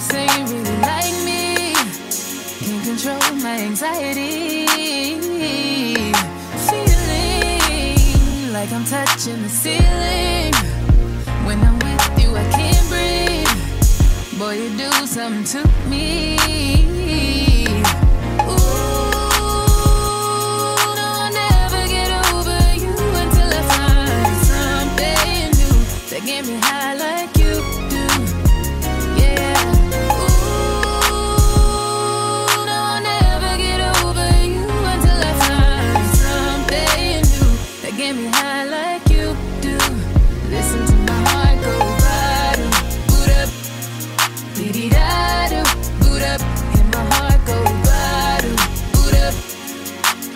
say you really like me. Can't control my anxiety. Feeling like I'm touching the ceiling. When I'm with you, I can't breathe. Boy, you do something to me. give me high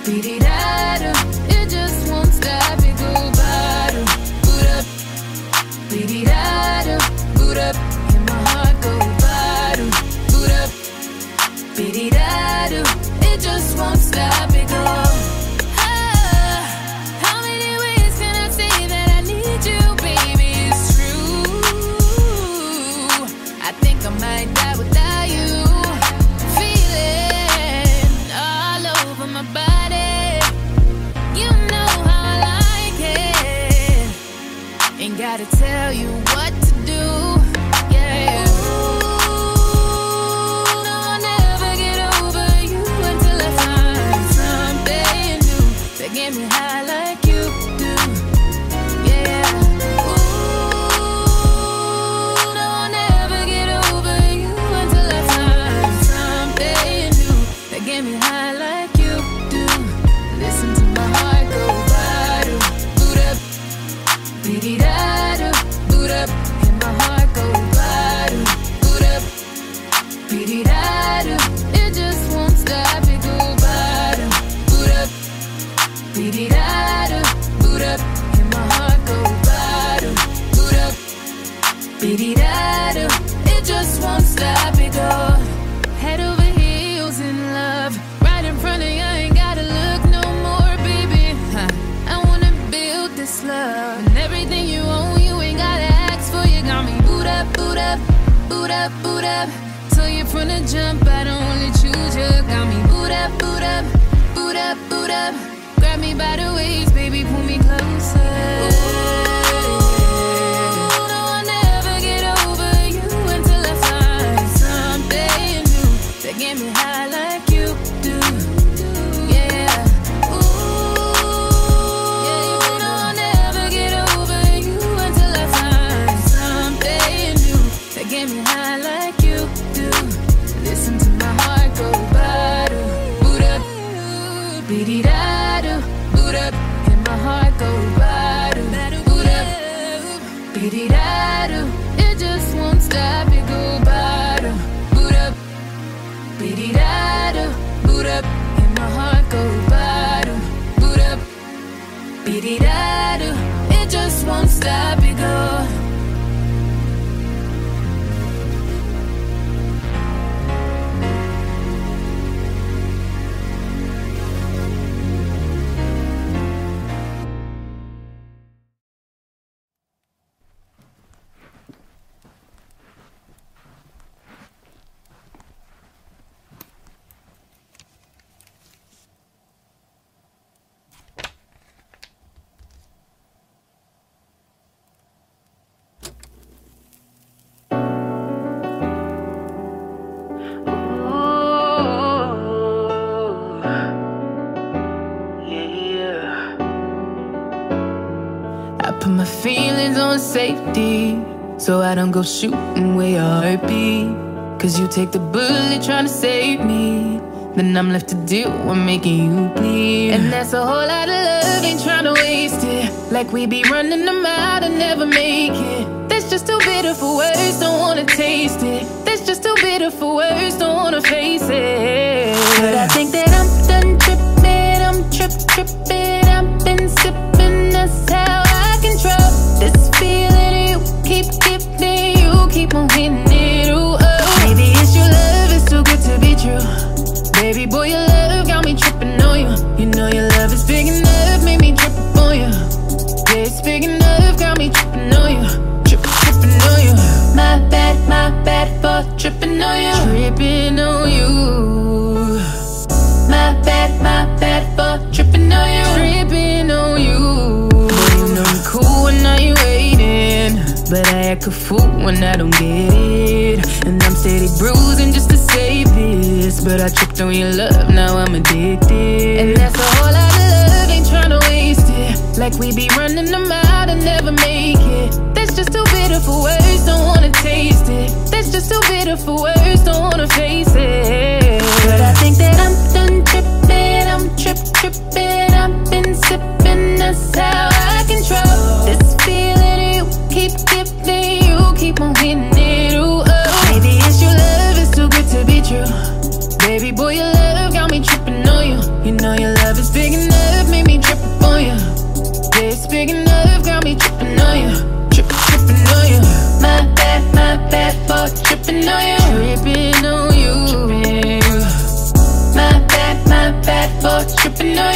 Beep. safety. So I don't go shooting where your heart be. Cause you take the bullet trying to save me. Then I'm left to deal with making you bleed. And that's a whole lot of love, ain't trying to waste it. Like we be running them out and never make it. That's just too bitter for words, don't wanna taste it. That's just too bitter for words, don't wanna face it. But I think that I'm. Keep, keep me, you keep on hitting it, ooh, oh. Maybe it's your love, it's too good to be true. Baby boy, your love got me tripping on you. You know your love is big enough, made me trip up on you. Yeah, it's big enough, got me tripping on you. Tripping, tripping on you. My bad, my bad for tripping on you. Tripping on a fool when I don't get it. And I'm steady bruising just to save this. But I tripped on your love, now I'm addicted. And that's a whole lot of love, ain't tryna waste it. Like we be running them out and never make it. That's just too bitter for words, don't wanna taste it. That's just too bitter for words, don't wanna face it. But I think that I'm done tripping, I'm trip tripping. I've been sipping, that's how bad tripping on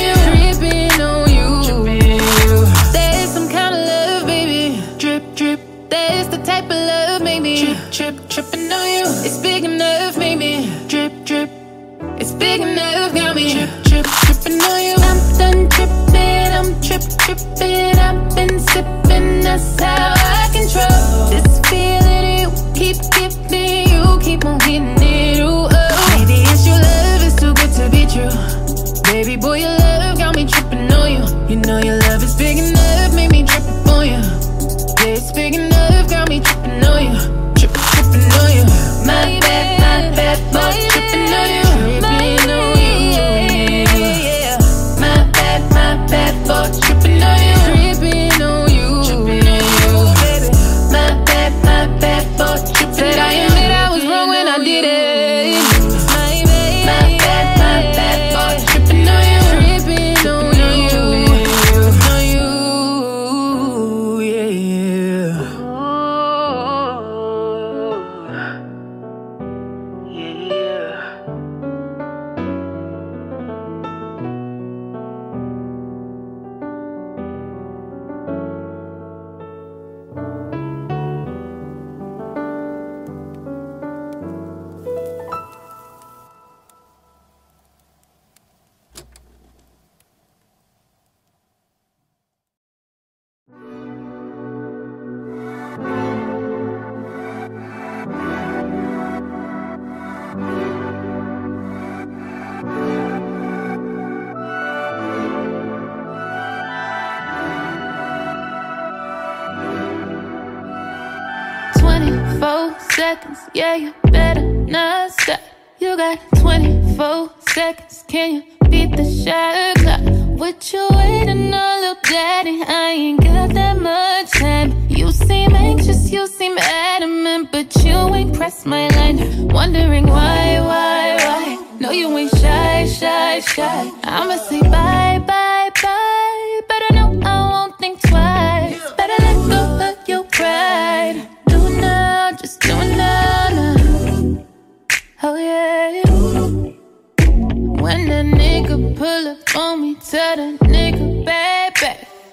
yeah, you better not stop. You got 24 seconds, can you beat the shot clock? What you waiting on, little daddy? I ain't got that much time. You seem anxious, you seem adamant, but you ain't pressed my line. Wondering why, why, why? No, you ain't shy, shy, shy. I'ma say bye,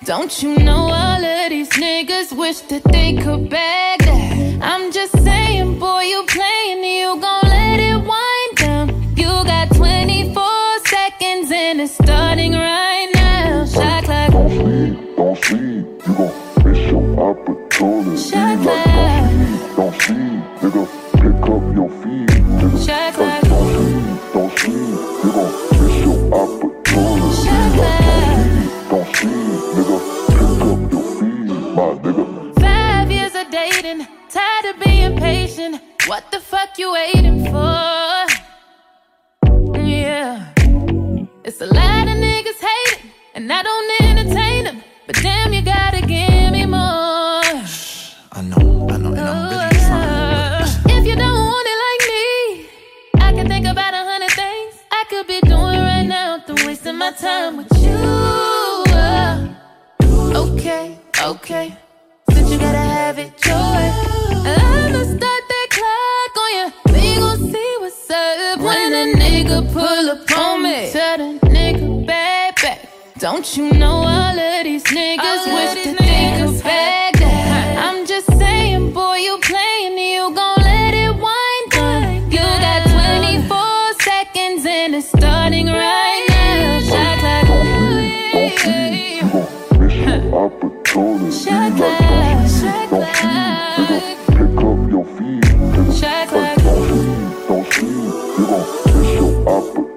Don't you know all of these niggas wish that they could bag that? I'm just saying, boy, you playing, you gon' let it wind down. You got 24 seconds and it's starting right now. Shot clock, Don't sleep, don't sleep. you gon' miss your opportunity. Shut like up. don't sleep, don't sleep, nigga. Pick up your feet, nigga. Shut like don't sleep, don't fuck you waiting for? Yeah. It's a lot of niggas hating, and I don't entertain them. But damn, you gotta give me more. I know, I know, and I'm really oh, trying. If you don't want it like me, I can think about a hundred things I could be doing right now. Than wasting my time with you. Okay, okay. Since you gotta have it your way, I'ma start nigga pull up on me. Tell the nigga baby, don't you know all of these niggas wish that they could bag that? I'm just saying, boy, you playing, you gon' let it wind down. You got 24 seconds and it's starting right now. Shot clock. Don't sleep, you gon' miss your opportunity. Shut like up, don't sleep, don't sleep, nigga. feet, nigga. Shot miss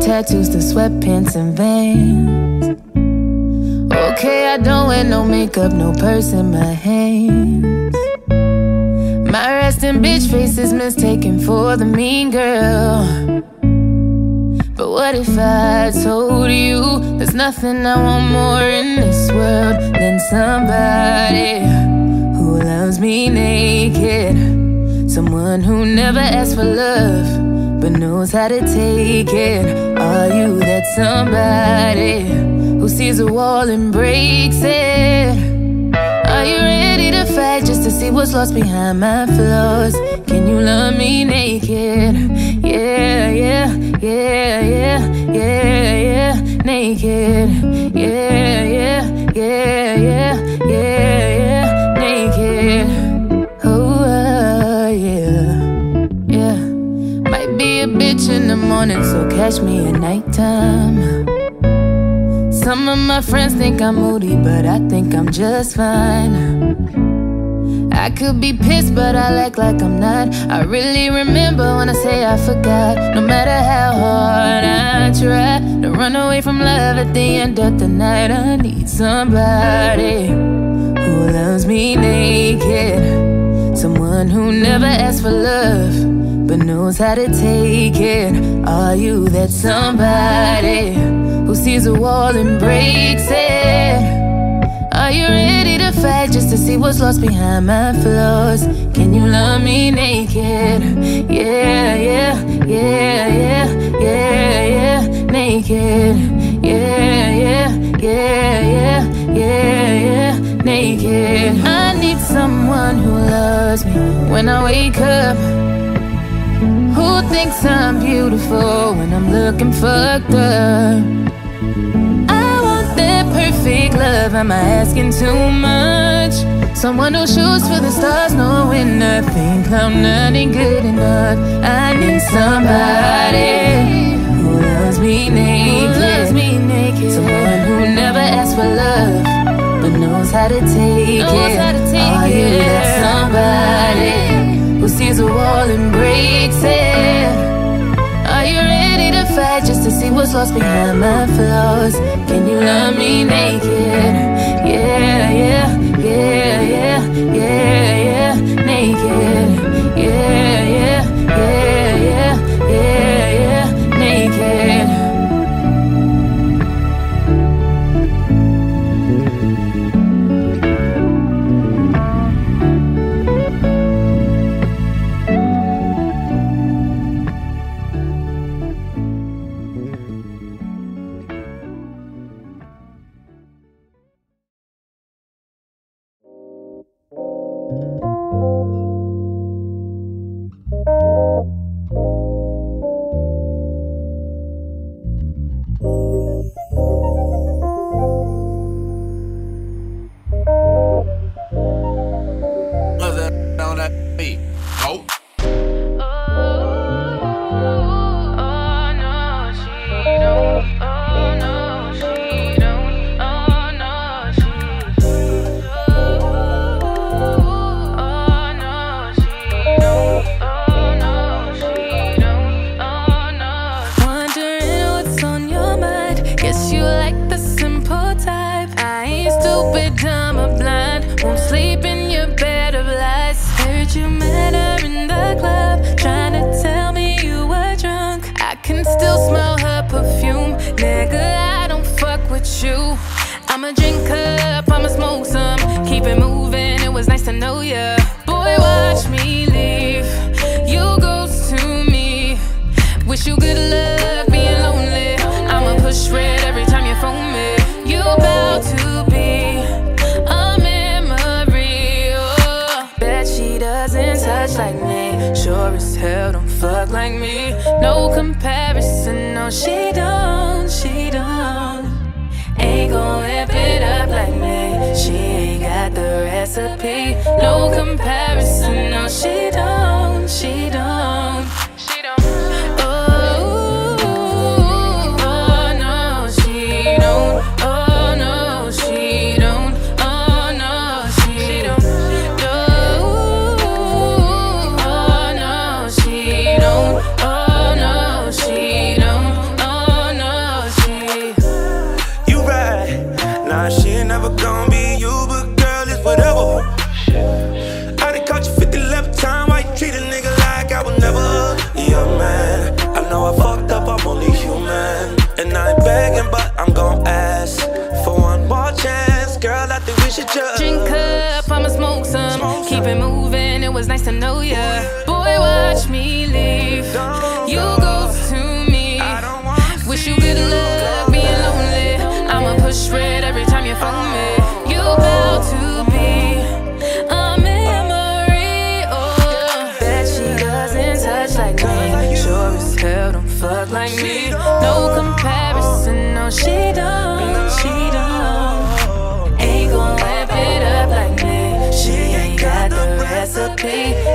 tattoos, the sweatpants and vans. Okay, I don't wear no makeup, no purse in my hands. My resting bitch face is mistaken for the mean girl. But what if I told you there's nothing I want more in this world than somebody who loves me naked? Someone who never asks for love but knows how to take it. Are you that somebody who sees a wall and breaks it? Are you ready to fight just to see what's lost behind my flaws? Can you love me naked? Yeah, yeah, yeah, yeah, yeah, yeah, naked. Yeah, yeah, yeah, yeah, yeah, morning, so catch me at nighttime. Some of my friends think I'm moody, but I think I'm just fine. I could be pissed, but I act like I'm not. I really remember when I say I forgot. No matter how hard I try to run away from love at the end of the night, I need somebody who loves me naked. Someone who never asks for love, but knows how to take it. Are you that somebody who sees a wall and breaks it? Are you ready to fight just to see what's lost behind my flaws? Can you love me naked? Yeah, yeah, yeah, yeah, yeah, yeah, naked. Yeah, yeah, yeah, yeah, yeah, yeah, naked. I need someone who loves me when I wake up. Who thinks I'm beautiful when I'm looking fucked up? I want that perfect love. Am I asking too much? Someone who shoots for the stars, knowing nothing I'm not good enough. I need somebody who loves me naked. loves me naked. Someone who never asks for love, but knows how to take Knows it. how to take Are you it. that somebody who sees a wall and breaks it? Are you ready to fight just to see what's lost behind my flaws? Can you love me naked? fuck like she me. Don't. No comparison, no, she don't, she don't. Ain't gon' wrap it up like me. She ain't got the recipe.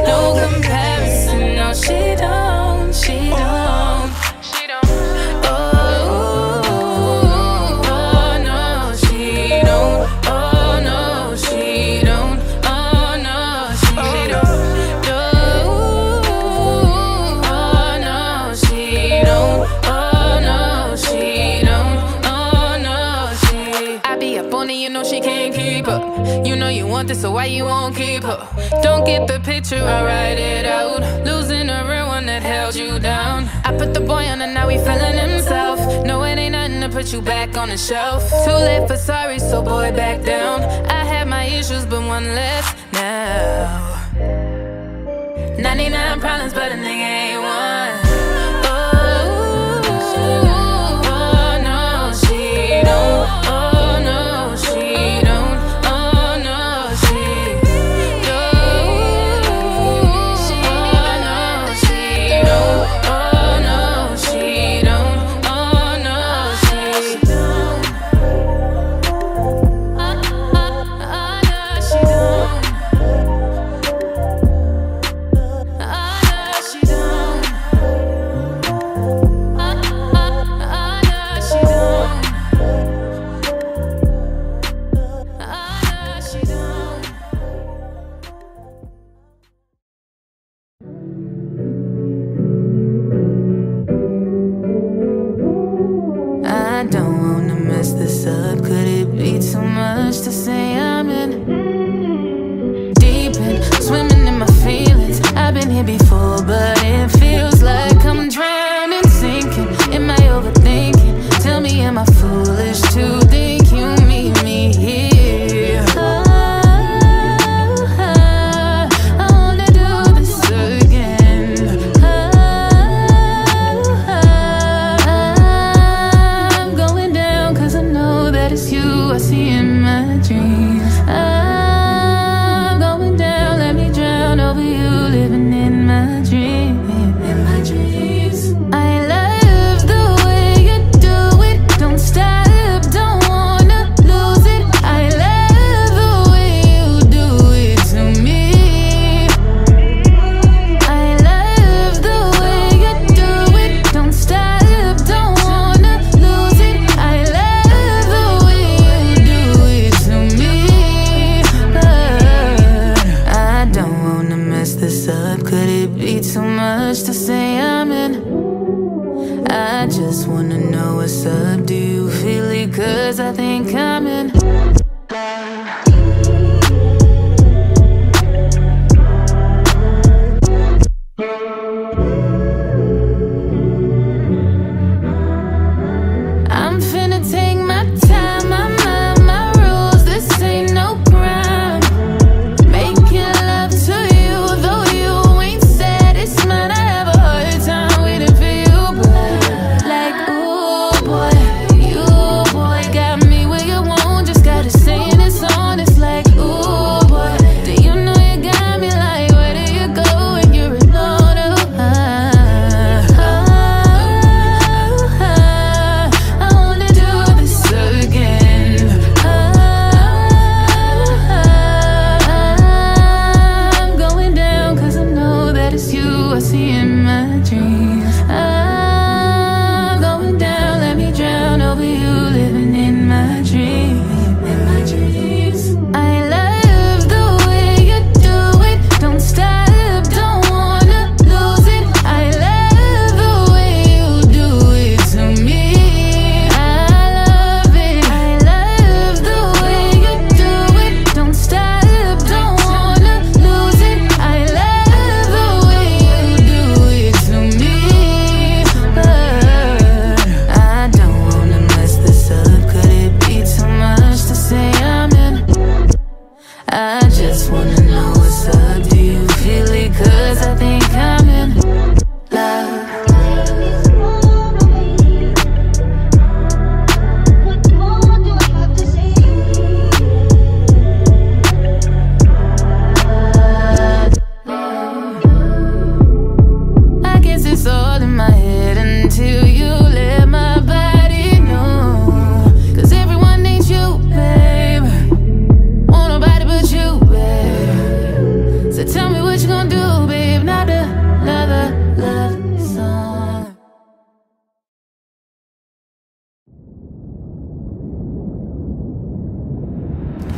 why you won't keep her? Don't get the picture, I write it out. Losing a real one that held you down. I put the boy on and now he feeling himself. No, it ain't nothing to put you back on the shelf. Too late for sorry, so boy, back down. I had my issues, but one left now. 99 problems, but a nigga ain't.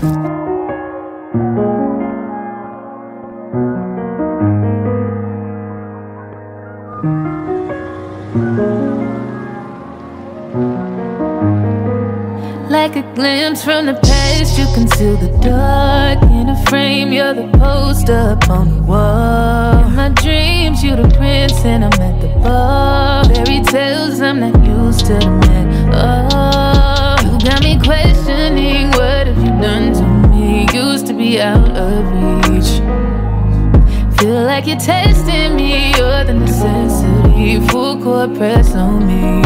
Like a glimpse from the past, you conceal the dark in a frame. You're the poster up on the wall. In my dreams, you're the prince, and I'm at the bar. Fairy tales, I'm not used to them at all. You got me questioning out of reach. Feel like you're testing me, you're the necessity. Full court press on me.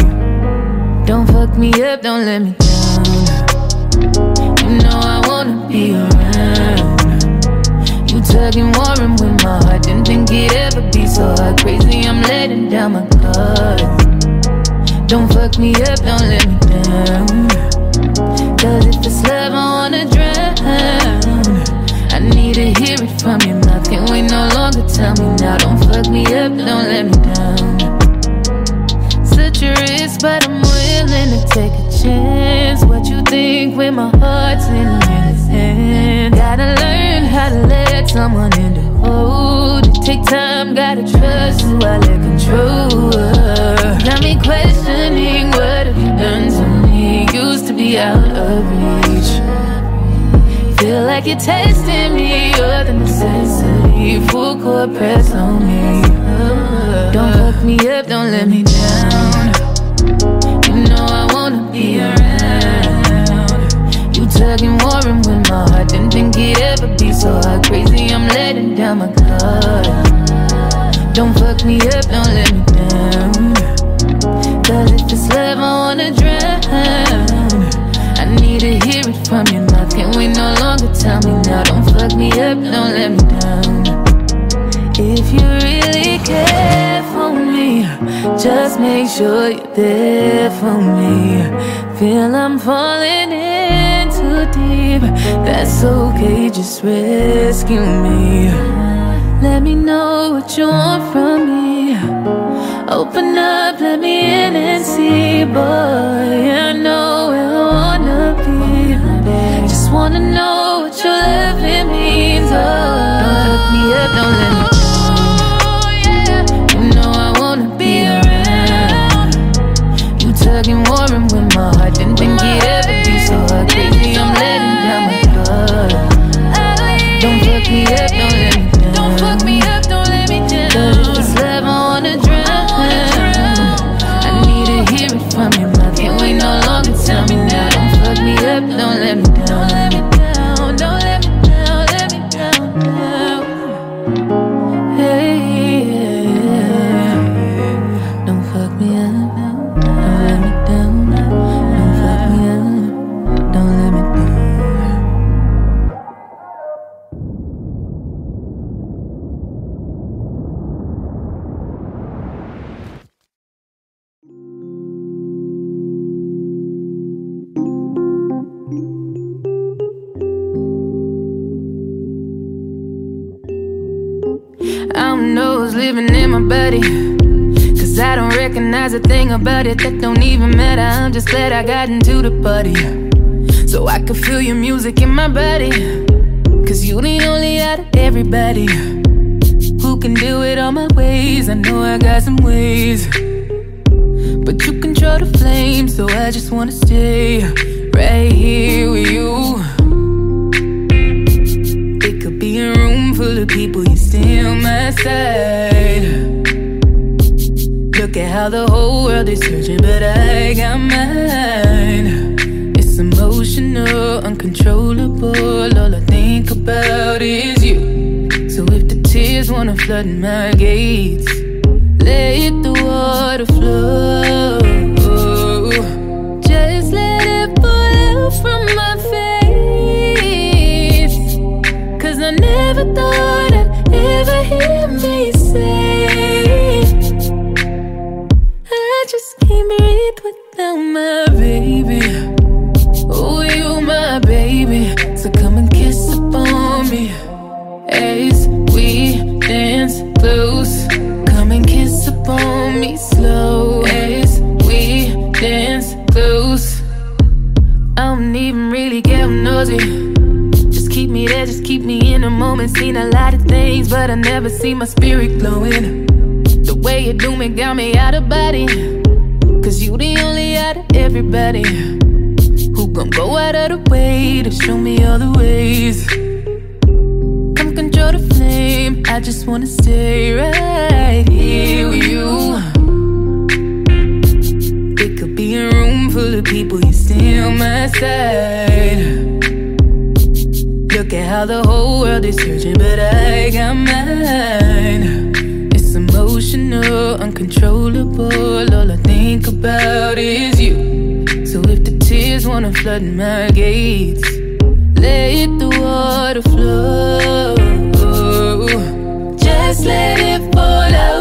Don't fuck me up, don't let me down. You know I wanna be around. You tugging warm with my heart. Didn't think it'd ever be so hard. Crazy, I'm letting down my guard. Don't fuck me up, don't let me down. Cause if it's love, Tell me now. Don't fuck me up, don't let me down. Such a risk, but I'm willing to take a chance. What you think when my heart's in his hand? Gotta learn how to let someone in to hold it. Take time, gotta trust who I let control. Got me questioning what have you done to me? Used to be out of reach. Feel like you're testing me, you're the necessity. Full court press on me. Don't fuck me up, don't let me down. You know I wanna be around. You tugging warm with my heart. Didn't think it'd ever be so hard. Crazy, I'm letting down my guard. Don't fuck me up, don't let me down. Cause if it's love, I wanna drown. I need to hear it from your mouth. Can't wait no longer. Tell me now. Don't fuck me up, don't let me down. Just make sure you're there for me. Feel I'm falling in too deep. That's okay, just rescue me. Let me know what you want from me. Open up, let me in and see, boy. I know where I wanna be. Just wanna know what your loving means. Oh, don't hook me up, don't let me so hard. In. Cause I don't recognize a thing about it that don't even matter. I'm just glad I got into the party. So I could feel your music in my body. Cause you the only out of everybody who can do it all my ways. I know I got some ways. But you control the flame, so I just wanna stay right here with you. It could be a room full of people, you still my side. At how the whole world is searching, but I got mine. It's emotional, uncontrollable. All I think about is you. So if the tears wanna flood my gates, show me all the ways. Come control the flame, I just wanna stay right here with you. It could be a room full of people, you stay on my side. Look at how the whole world is searching, but I got mine. It's emotional, uncontrollable. All I think about is you. So if the tears wanna flood my gates, let the water flow. Just let it fall out,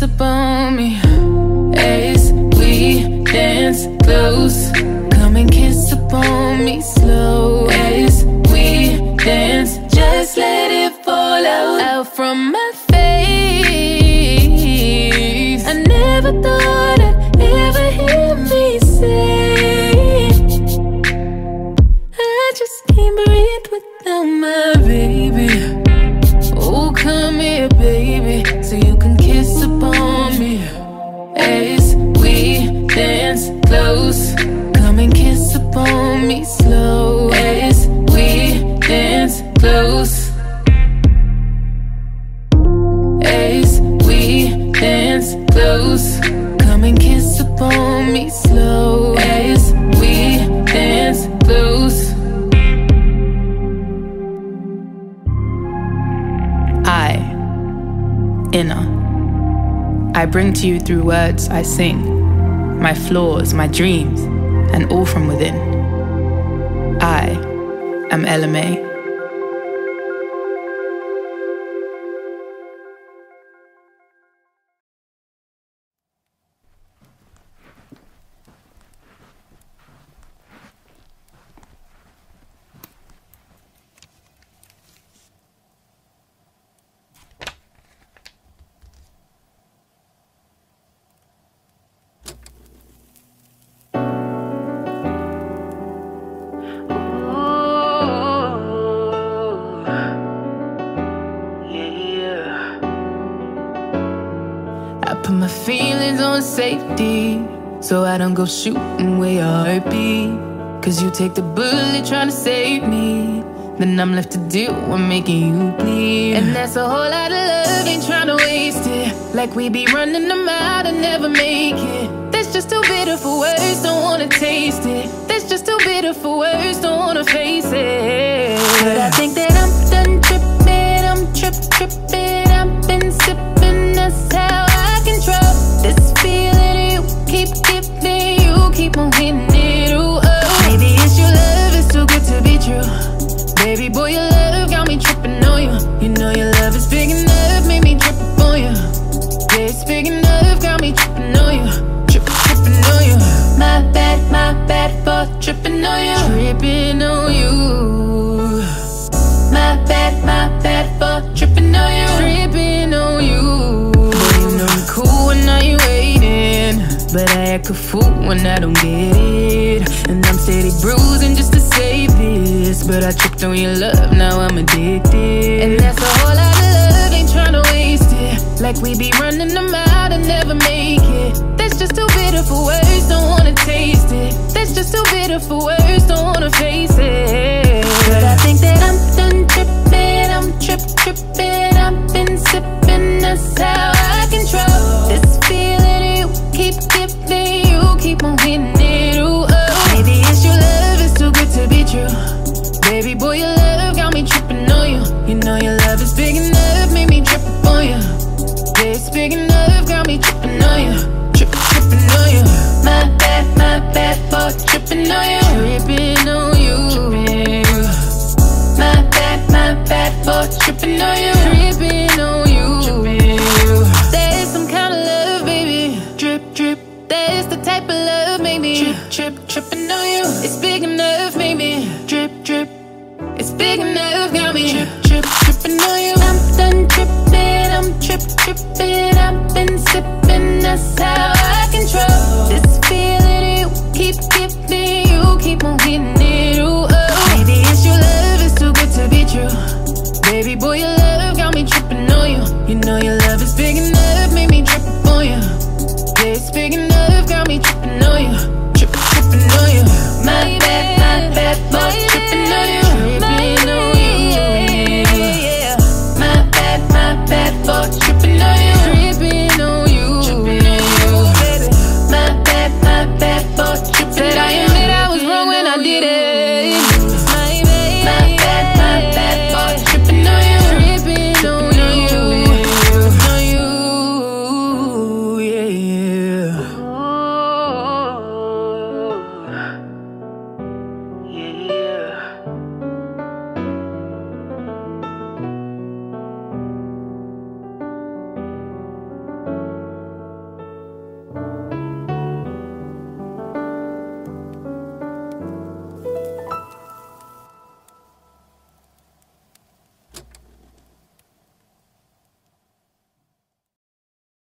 can kiss upon through words I sing, my flaws, my dreams, and all from within. I am Ella Mai. Go shooting where your heart be. Cause you take the bullet trying to save me. Then I'm left to deal with making you bleed. And that's a whole lot of love, ain't trying to waste it. Like we be running them out and never make it. That's just too bitter for words, don't wanna taste it. That's just too bitter for words, when I don't get it. And I'm steady bruising just to save this. But I tripped on your love, now I'm addicted. And that's a whole lot of love, ain't tryna waste it. Like we be running them out and never make it. That's just too bitter for words, don't wanna taste it. That's just too bitter for words, don't wanna face it.